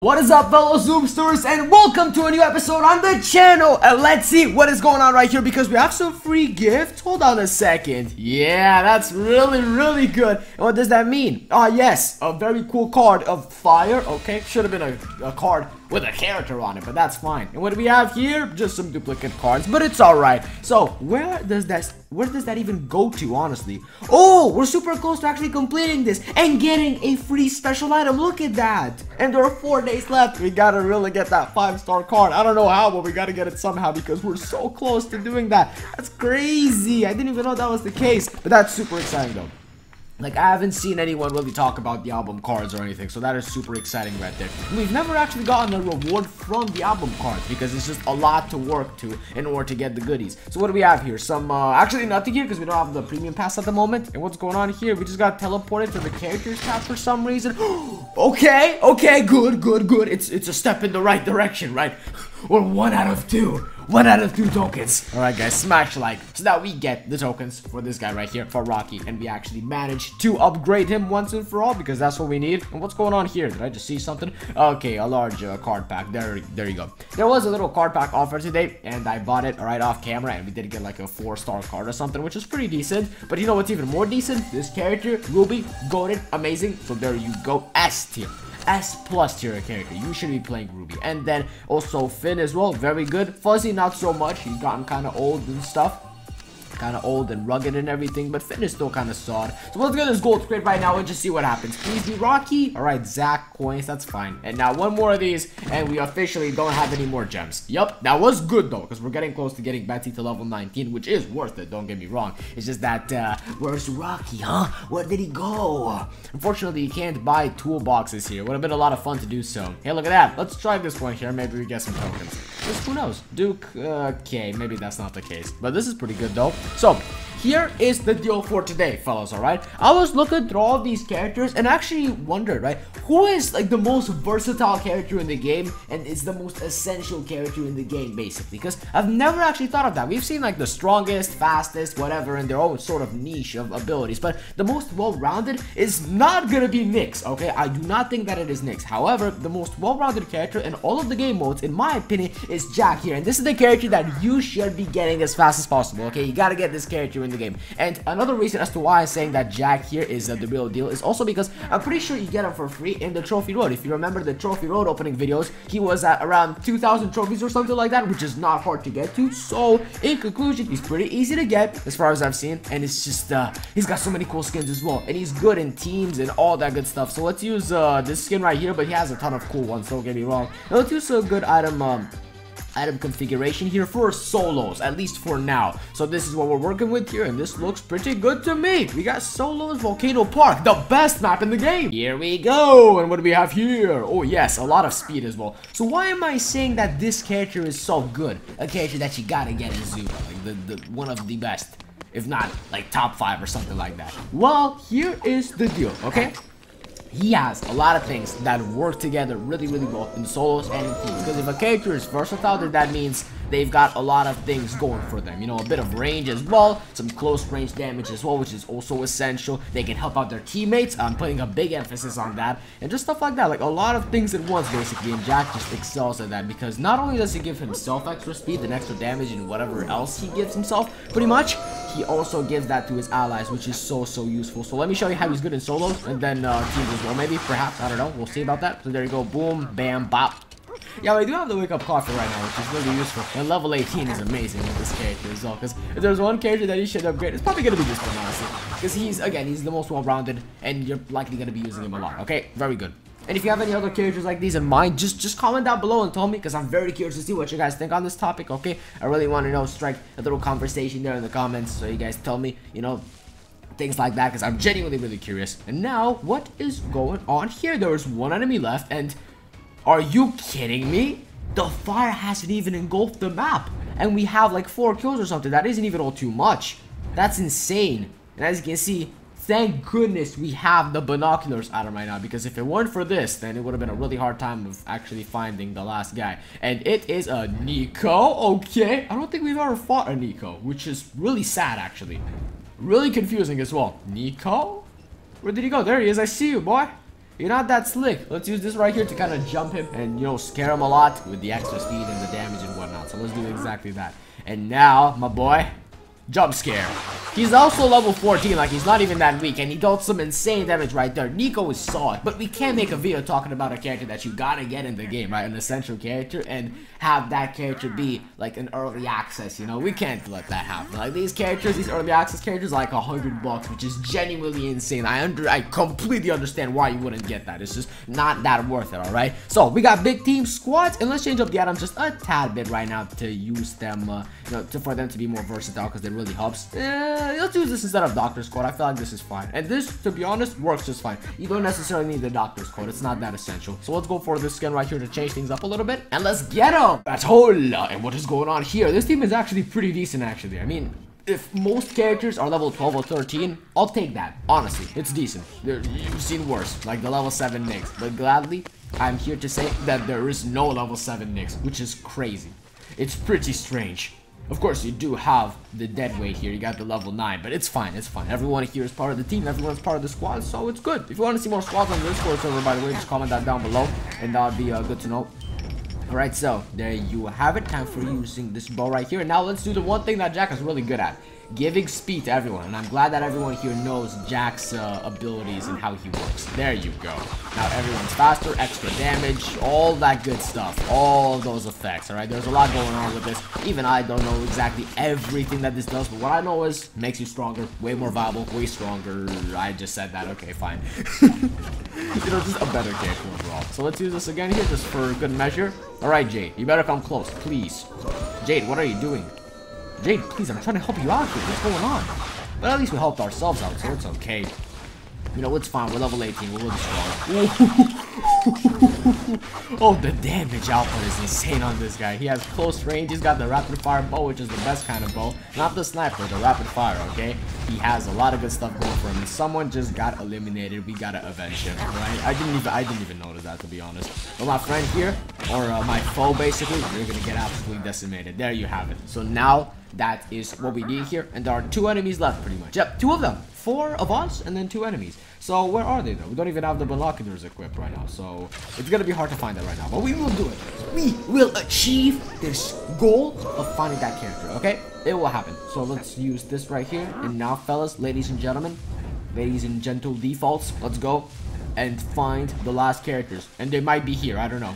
What is up fellow Zoomsters and welcome to a new episode on the channel. And let's see what is going on right here because we have some free gifts. Hold on a second. Yeah that's really really good. And what does that mean? Ah uh, yes a very cool card of fire. Okay should have been a, a card with a character on it, but that's fine. And what do we have here? Just some duplicate cards, but it's alright. So, where does that where does that even go to, honestly? Oh, we're super close to actually completing this and getting a free special item. Look at that. And there are four days left. We gotta really get that five-star card. I don't know how, but we gotta get it somehow because we're so close to doing that. That's crazy. I didn't even know that was the case, but that's super exciting though. Like, I haven't seen anyone really talk about the album cards or anything, so that is super exciting right there. We've never actually gotten a reward from the album cards, because it's just a lot to work to in order to get the goodies. So what do we have here? Some, uh, actually nothing here, because we don't have the premium pass at the moment. And what's going on here? We just got teleported to the characters tab for some reason. okay, okay, good, good, good. It's, it's a step in the right direction, right? We're one out of two. One out of two tokens. Alright guys, smash like so that we get the tokens for this guy right here, for Rocky. And we actually managed to upgrade him once and for all because that's what we need. And what's going on here? Did I just see something? Okay, a large uh, card pack. There, there you go. There was a little card pack offer today and I bought it right off camera and we did get like a four star card or something, which is pretty decent. But you know what's even more decent? This character, Ruby, goaded, amazing. So there you go, S tier. S plus tier character. You should be playing Ruby. And then also Finn as well. Very good. Fuzzy, not so much. He's gotten kind of old and stuff kind of old and rugged and everything, but Finn is still kind of sawed. So let's get this gold scrape right now and just see what happens. Please be Rocky. All right, Zach coins, that's fine. And now one more of these, and we officially don't have any more gems. Yup, that was good though, because we're getting close to getting Betsy to level 19, which is worth it, don't get me wrong. It's just that, uh, where's Rocky, huh? Where did he go? Unfortunately, you can't buy toolboxes here. Would have been a lot of fun to do so. Hey, look at that. Let's try this one here. Maybe we get some tokens. Just who knows? Duke, uh, okay, maybe that's not the case. But this is pretty good though. So, here is the deal for today, fellas, alright? I was looking through all these characters and actually wondered, right? Who is like the most versatile character in the game and is the most essential character in the game, basically? Because I've never actually thought of that. We've seen like the strongest, fastest, whatever, and their own sort of niche of abilities. But the most well-rounded is not gonna be Nyx, okay? I do not think that it is Nyx. However, the most well-rounded character in all of the game modes, in my opinion, is Jack here. And this is the character that you should be getting as fast as possible, okay? You gotta get this character the game. And another reason as to why I'm saying that Jack here is uh, the real deal is also because I'm pretty sure you get him for free in the Trophy Road. If you remember the Trophy Road opening videos, he was at around 2,000 trophies or something like that, which is not hard to get to. So, in conclusion, he's pretty easy to get as far as I've seen. And it's just, uh, he's got so many cool skins as well. And he's good in teams and all that good stuff. So let's use uh, this skin right here, but he has a ton of cool ones, don't get me wrong. Now, let's use a good item um, item configuration here for solos, at least for now. So this is what we're working with here, and this looks pretty good to me. We got solos Volcano Park, the best map in the game. Here we go, and what do we have here? Oh yes, a lot of speed as well. So why am I saying that this character is so good? A character that you gotta get in Zooba, like the, the one of the best if not like top five or something like that. Well, here is the deal, okay? He has a lot of things that work together really, really well in solos and in teams. Because if a character is versatile, then that means they've got a lot of things going for them. You know, a bit of range as well, some close range damage as well, which is also essential. They can help out their teammates. I'm putting a big emphasis on that. And just stuff like that, like a lot of things at once, basically. And Jack just excels at that because not only does he give himself extra speed and extra damage and whatever else he gives himself, pretty much, he also gives that to his allies, which is so, so useful. So let me show you how he's good in solos and then uh, teams as well, maybe, perhaps, I don't know. We'll see about that. So there you go, boom, bam, bop. Yeah, I do have the wake up coffee right now, which is really useful. And level 18 is amazing with this character as well. Because if there's one character that you should upgrade, it's probably going to be this one, honestly. Because he's, again, he's the most well-rounded, and you're likely going to be using him a lot. Okay, very good. And if you have any other characters like these in mind, just just comment down below and tell me because I'm very curious to see what you guys think on this topic, okay? I really want to know, strike a little conversation there in the comments so you guys tell me, you know, things like that because I'm genuinely really curious. And now, what is going on here? There is one enemy left and are you kidding me? The fire hasn't even engulfed the map. And we have like four kills or something. That isn't even all too much. That's insane. And as you can see, thank goodness we have the binoculars item right now. Because if it weren't for this, then it would have been a really hard time of actually finding the last guy. And it is a Nico. Okay. I don't think we've ever fought a Nico. Which is really sad, actually. Really confusing as well. Nico? Where did he go? There he is. I see you, boy. you're not that slick. Let's use this right here to kind of jump him and, you know, scare him a lot with the extra speed and the damage and whatnot. So let's do exactly that. And now, my boy, jump scare. He's also level 14, like he's not even that weak, and he dealt some insane damage right there. Nico is solid, but we can't make a video talking about a character that you gotta get in the game, right? An essential character, and have that character be like an early access, you know? We can't let that happen. Like these characters, these early access characters, like a hundred bucks, which is genuinely insane. I under, I completely understand why you wouldn't get that. It's just not that worth it, alright? So we got big team squads, and let's change up the items just a tad bit right now to use them, uh, you know, to, for them to be more versatile because it really helps. Eh, let's use this instead of Doctor's Code. I feel like this is fine. And this, to be honest, works just fine. You don't necessarily need the Doctor's Code. It's not that essential. So let's go for this skin right here to change things up a little bit. And let's get him! Batola! And what is going on here? This team is actually pretty decent, actually. I mean, if most characters are level 12 or 13, I'll take that. Honestly, it's decent. You've seen worse, like the level 7 Nyx. But gladly, I'm here to say that there is no level 7 Nyx, which is crazy. It's pretty strange. Of course, you do have the dead weight here. You got the level 9, but it's fine. It's fine. Everyone here is part of the team. Everyone's part of the squad, so it's good. If you want to see more squads on the Discord server, by the way, just comment that down below, and that would be uh, good to know. Alright, so there you have it. Time for using this bow right here. Now let's do the one thing that Jack is really good at giving speed to everyone. And I'm glad that everyone here knows Jack's uh, abilities and how he works. There you go. Now everyone's faster, extra damage, all that good stuff. All those effects, alright? There's a lot going on with this. Even I don't know exactly everything that this does, but what I know is makes you stronger, way more viable, way stronger. I just said that. Okay, fine. you know, just a better character overall. So let's use this again here just for good measure. Alright, Jade, you better come close, please. Jade, what are you doing? Jade, please, I'm trying to help you out here. What's going on? But at least we helped ourselves out, so it's okay. You know, it's fine. We're level 18. We're really strong. oh, the damage output is insane on this guy. He has close range. He's got the rapid fire bow, which is the best kind of bow. Not the sniper, the rapid fire, okay? He has a lot of good stuff going for him. Someone just got eliminated. We gotta avenge him, right? I didn't even I didn't even notice that to be honest. But my friend here, or uh, my foe basically, they're gonna get absolutely decimated. There you have it. So now that is what we need here. And there are two enemies left pretty much. Yep, two of them. Four of us and then two enemies. So where are they though? We don't even have the binoculars equipped right now. So it's gonna be hard to find that right now. But we will do it. We will achieve this goal of finding that character, okay? It will happen. So let's use this right here. And now fellas, ladies and gentlemen, ladies and gentle defaults, let's go and find the last characters. And they might be here, I don't know.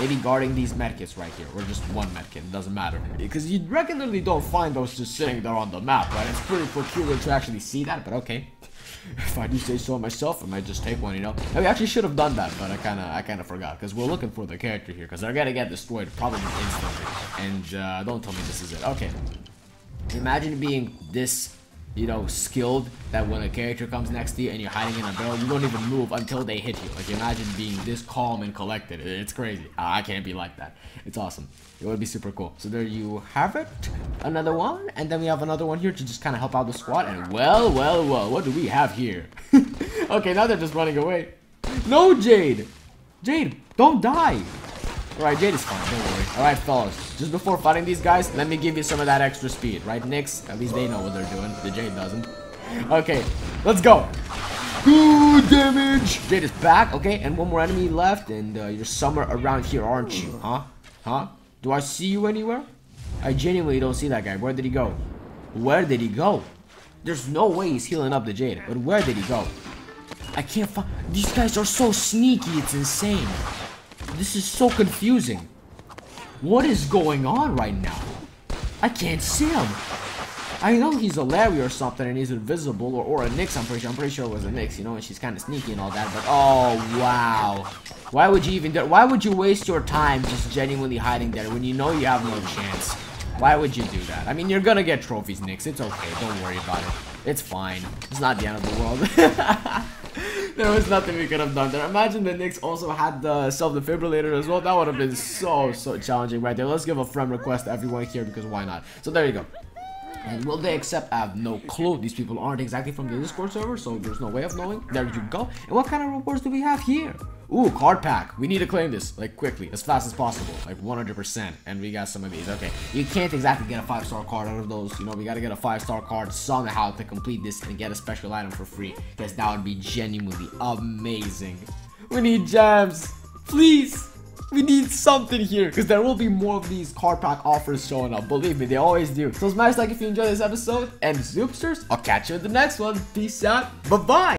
Maybe guarding these medkits right here, or just one medkit, doesn't matter. Because you regularly don't find those just sitting there on the map, right? It's pretty peculiar to actually see that, but okay. If I do say so myself, I might just take one, you know? And we actually should have done that, but I kind of I kind of forgot, because we're looking for the character here, because they're gonna get destroyed probably instantly. And uh, don't tell me this is it. Okay. Imagine being this you know, skilled that when a character comes next to you and you're hiding in a barrel, you don't even move until they hit you. Like, imagine being this calm and collected. It's crazy. Ah, I can't be like that. It's awesome. It would be super cool. So there you have it. Another one. And then we have another one here to just kind of help out the squad. And well, well, well, what do we have here? okay, now they're just running away. No, Jade. Jade, don't die. Alright, Jade is fine, don't worry. Alright, fellas, just before fighting these guys, let me give you some of that extra speed, right? Nyx, at least they know what they're doing. The Jade doesn't. Okay, let's go. Good damage! Jade is back, okay, and one more enemy left, and uh, you're somewhere around here, aren't you? Huh? Huh? Do I see you anywhere? I genuinely don't see that guy. Where did he go? Where did he go? There's no way he's healing up the Jade, but where did he go? I can't find- These guys are so sneaky, it's insane. This is so confusing. What is going on right now? I can't see him. I know he's a Larry or something and he's invisible or, or a Nyx, I'm pretty sure. I'm pretty sure it was a Nyx, you know, and she's kind of sneaky and all that, but oh, wow. Why would you even do Why would you waste your time just genuinely hiding there when you know you have no chance? Why would you do that? I mean, you're gonna get trophies, Nyx. It's okay. Don't worry about it. It's fine. It's not the end of the world. there was nothing we could have done there. Imagine the Nyx also had the self-defibrillator as well. That would have been so, so challenging right there. Let's give a friend request to everyone here because why not? So there you go. And will they accept? I have no clue. These people aren't exactly from the Discord server, so there's no way of knowing. There you go. And what kind of rewards do we have here? Ooh, card pack. We need to claim this, like, quickly, as fast as possible. Like, 100%. And we got some of these. Okay. You can't exactly get a 5-star card out of those. You know, we gotta get a 5-star card somehow to complete this and get a special item for free. Because that would be genuinely amazing. We need gems. Please. We need something here because there will be more of these card pack offers showing up. Believe me, they always do. So smash like if you enjoyed this episode. And Zoopsters, I'll catch you in the next one. Peace out. Bye-bye.